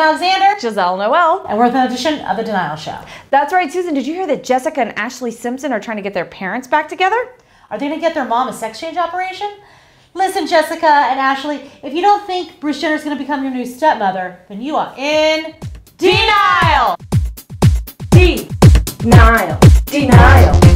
Susan Alexander, Gisele Noel. and we're the edition of The Denial Show. That's right, Susan. Did you hear that Jessica and Ashlee Simpson are trying to get their parents back together? Are they gonna get their mom a sex change operation? Listen, Jessica and Ashlee, if you don't think Bruce Jenner is gonna become your new stepmother, then you are in denial! Denial. Denial.